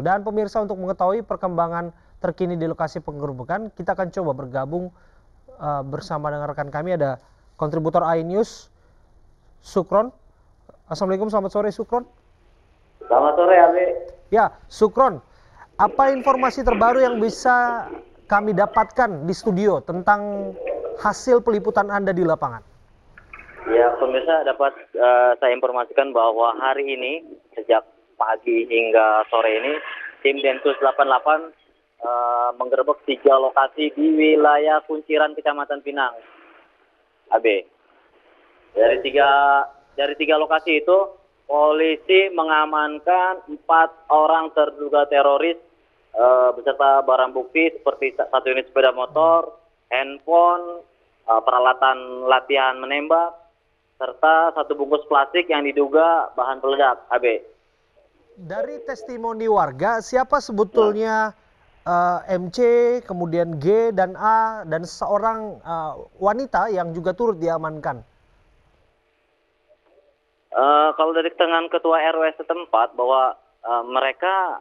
Dan pemirsa untuk mengetahui perkembangan terkini di lokasi penggerbekan, kita akan coba bergabung uh, bersama dengan rekan kami ada kontributor iNews Sukron. Assalamualaikum, selamat sore Sukron. Selamat sore Abi. Ya, Sukron. Apa informasi terbaru yang bisa kami dapatkan di studio tentang hasil peliputan Anda di lapangan? Ya, pemirsa dapat uh, saya informasikan bahwa hari ini sejak pagi hingga sore ini tim Densus 88 uh, menggerebek tiga lokasi di wilayah Kunciran Kecamatan Pinang. AB. Dari tiga dari tiga lokasi itu polisi mengamankan empat orang terduga teroris uh, beserta barang bukti seperti satu unit sepeda motor, handphone, uh, peralatan latihan menembak, serta satu bungkus plastik yang diduga bahan peledak. AB. Dari testimoni warga, siapa sebetulnya uh, eh, MC, kemudian G dan A, dan seorang uh, wanita yang juga turut diamankan? Uh, kalau dari keterangan ketua RW setempat bahwa uh, mereka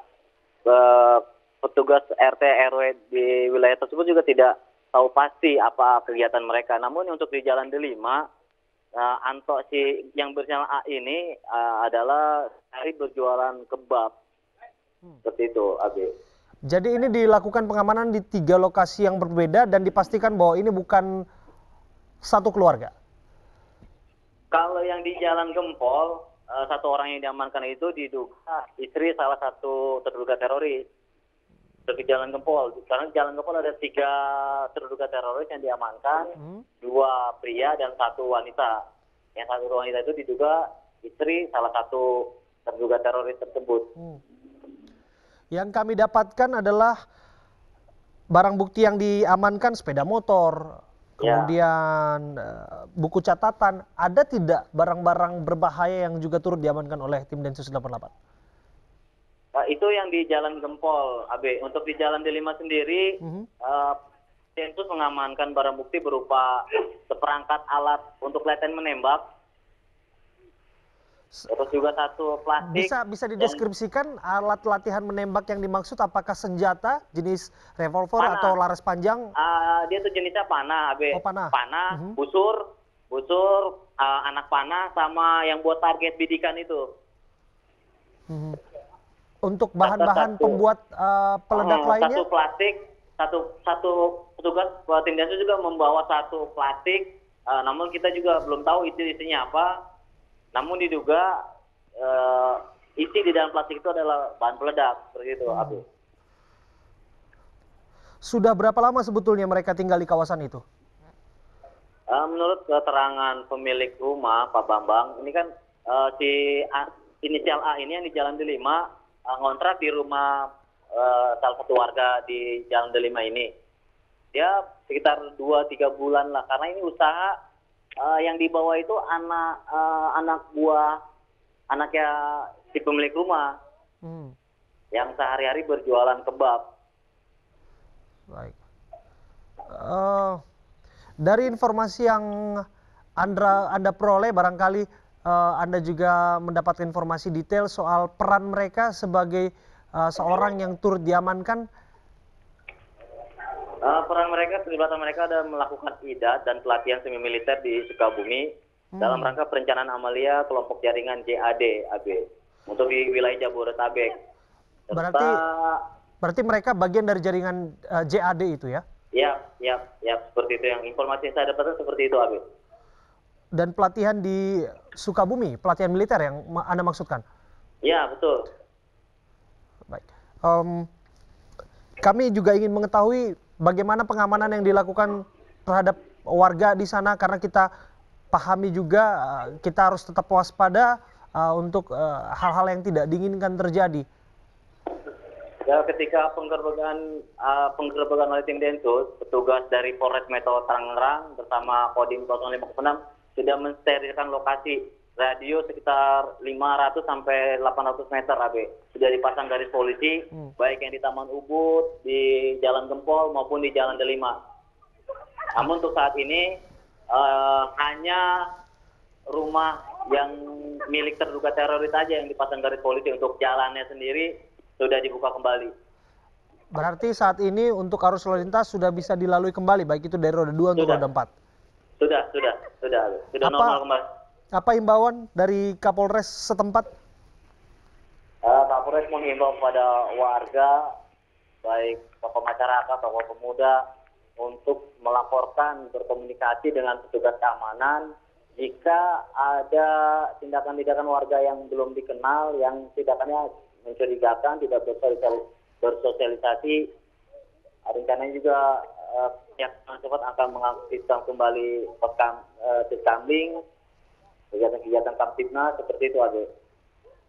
uh, petugas RT RW di wilayah tersebut juga tidak tahu pasti apa kegiatan mereka. Namun untuk di Jalan Delima, uh, Anto si yang bernama A ini uh, adalah hari berjualan kebab. Hmm. Seperti itu, Abi. Jadi ini dilakukan pengamanan di tiga lokasi yang berbeda dan dipastikan bahwa ini bukan satu keluarga. Kalau yang di Jalan Gempol, uh, satu orang yang diamankan itu diduga istri salah satu terduga teroris di Jalan Gempol. Karena di Jalan Gempol ada tiga terduga teroris yang diamankan, hmm. dua pria dan satu wanita. Yang satu wanita itu diduga istri salah satu terduga teroris tersebut. Hmm. Yang kami dapatkan adalah barang bukti yang diamankan sepeda motor, ya. kemudian ya. buku catatan. Ada tidak barang-barang berbahaya yang juga turut diamankan oleh tim Densus 88? Uh, itu yang di Jalan Gempol, AB. Untuk di Jalan D5 sendiri, mm -hmm. uh, Densus mengamankan barang bukti berupa seperangkat alat untuk latihan menembak, terus juga satu plastik. Bisa bisa dideskripsikan alat latihan menembak yang dimaksud apakah senjata jenis revolver panah. atau laras panjang? Uh, dia tuh jenisnya panah, AB. Oh, panah. Panah, mm -hmm. busur, busur, uh, anak panah, sama yang buat target bidikan itu. Mm -hmm untuk bahan-bahan pembuat uh, peledak hmm, lainnya? Satu plastik, satu satu petugas tim Densus juga membawa satu plastik, uh, namun kita juga belum tahu itu isinya apa. Namun diduga uh, isi di dalam plastik itu adalah bahan peledak, seperti itu, hmm. Abu. Sudah berapa lama sebetulnya mereka tinggal di kawasan itu? Uh, menurut keterangan pemilik rumah Pak Bambang, ini kan uh, si A, inisial A ini yang di Jalan Delima ngontrak di rumah uh, salah satu warga di Jalan Delima ini. Ya sekitar 2-3 bulan lah karena ini usaha uh, yang dibawa itu anak uh, anak buah anaknya si pemilik rumah hmm. yang sehari-hari berjualan kebab. Baik. Uh, dari informasi yang Andra Anda peroleh barangkali Anda juga mendapatkan informasi detail soal peran mereka sebagai uh, seorang yang turut diamankan? Uh, peran mereka, keterlibatan mereka ada melakukan idat dan pelatihan semi militer di Sukabumi hmm. dalam rangka perencanaan amalia kelompok jaringan JAD AB untuk di wilayah Jabodetabek. Berarti berarti mereka bagian dari jaringan uh, JAD itu ya? Ya, ya, ya seperti itu yang informasi yang saya dapatkan seperti itu, Abi dan pelatihan di Sukabumi, pelatihan militer yang Anda maksudkan? Ya, betul. Baik. Um, kami juga ingin mengetahui bagaimana pengamanan yang dilakukan terhadap warga di sana karena kita pahami juga uh, kita harus tetap waspada uh, untuk uh, hal-hal uh, yang tidak diinginkan terjadi. Ya, ketika penggerbekan uh, penggerbekan oleh tim Densus, petugas dari Polres Metro Tangerang bersama Kodim 0506 sudah mensterilkan lokasi radio sekitar 500 sampai 800 meter AB. Sudah dipasang garis polisi hmm. baik yang di Taman Ubud, di Jalan Gempol maupun di Jalan Delima. Namun untuk saat ini uh, hanya rumah yang milik terduga teroris saja yang dipasang garis polisi untuk jalannya sendiri sudah dibuka kembali. Berarti saat ini untuk arus lalu lintas sudah bisa dilalui kembali, baik itu dari roda 2 untuk roda 4. Sudah, sudah, sudah, sudah Apa- normal kembali. Apa imbauan dari Kapolres setempat? Eh, Kapolres menghimbau kepada warga, baik tokoh masyarakat, tokoh pemuda, untuk melaporkan berkomunikasi dengan petugas keamanan jika ada tindakan-tindakan warga yang belum dikenal, yang tindakannya mencurigakan, tidak bersosialisasi, bersosialisasi. rencananya juga pihak tersebut akan mengaktifkan kembali pekam, eh, Kambing, kegiatan-kegiatan Kamtipnas seperti itu, Ade.